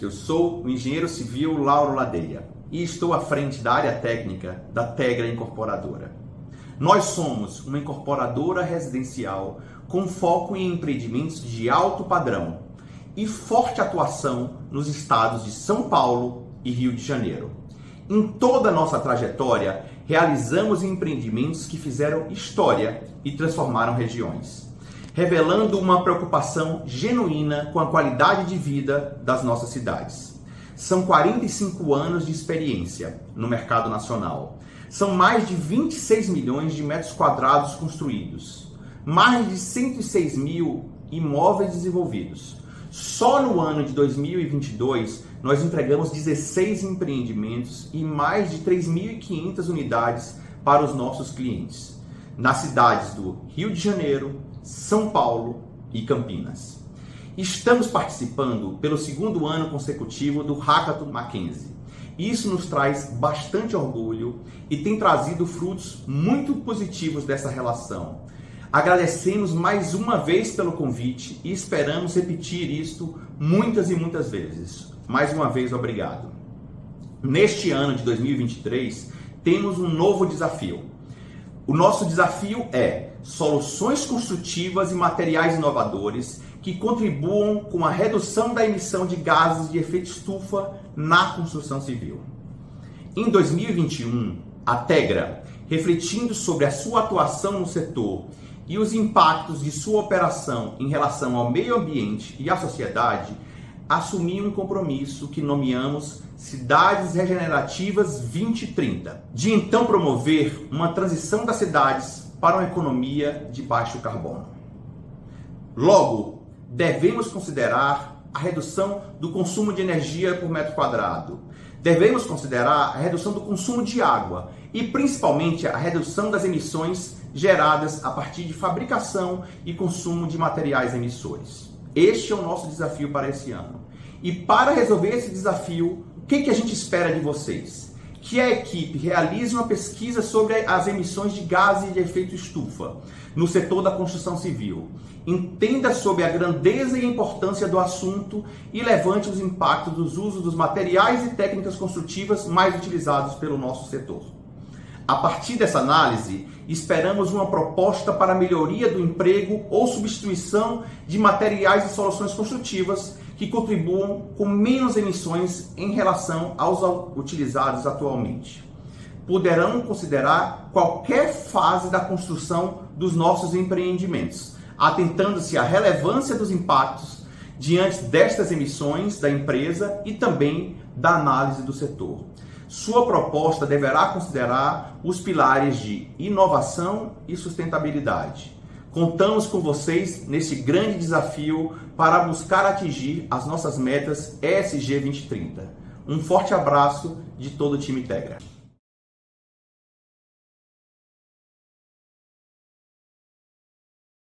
Eu sou o engenheiro civil Lauro Ladeia e estou à frente da área técnica da Tegra Incorporadora. Nós somos uma incorporadora residencial com foco em empreendimentos de alto padrão e forte atuação nos estados de São Paulo e Rio de Janeiro. Em toda a nossa trajetória, realizamos empreendimentos que fizeram história e transformaram regiões revelando uma preocupação genuína com a qualidade de vida das nossas cidades. São 45 anos de experiência no mercado nacional. São mais de 26 milhões de metros quadrados construídos, mais de 106 mil imóveis desenvolvidos. Só no ano de 2022, nós entregamos 16 empreendimentos e mais de 3.500 unidades para os nossos clientes, nas cidades do Rio de Janeiro, são Paulo e Campinas. Estamos participando pelo segundo ano consecutivo do Hackathon Mackenzie. Isso nos traz bastante orgulho e tem trazido frutos muito positivos dessa relação. Agradecemos mais uma vez pelo convite e esperamos repetir isto muitas e muitas vezes. Mais uma vez, obrigado. Neste ano de 2023, temos um novo desafio. O nosso desafio é soluções construtivas e materiais inovadores que contribuam com a redução da emissão de gases de efeito estufa na construção civil. Em 2021, a Tegra, refletindo sobre a sua atuação no setor e os impactos de sua operação em relação ao meio ambiente e à sociedade, assumiu um compromisso que nomeamos Cidades Regenerativas 2030, de então promover uma transição das cidades para uma economia de baixo carbono. Logo, devemos considerar a redução do consumo de energia por metro quadrado. Devemos considerar a redução do consumo de água e principalmente a redução das emissões geradas a partir de fabricação e consumo de materiais emissores. Este é o nosso desafio para esse ano. E para resolver esse desafio, o que, que a gente espera de vocês? Que a equipe realize uma pesquisa sobre as emissões de gases de efeito estufa no setor da construção civil. Entenda sobre a grandeza e a importância do assunto e levante os impactos dos usos dos materiais e técnicas construtivas mais utilizados pelo nosso setor. A partir dessa análise, esperamos uma proposta para melhoria do emprego ou substituição de materiais e soluções construtivas que contribuam com menos emissões em relação aos utilizados atualmente. Poderão considerar qualquer fase da construção dos nossos empreendimentos, atentando-se à relevância dos impactos diante destas emissões da empresa e também da análise do setor. Sua proposta deverá considerar os pilares de inovação e sustentabilidade Contamos com vocês nesse grande desafio para buscar atingir as nossas metas ESG 2030. Um forte abraço de todo o time Tegra.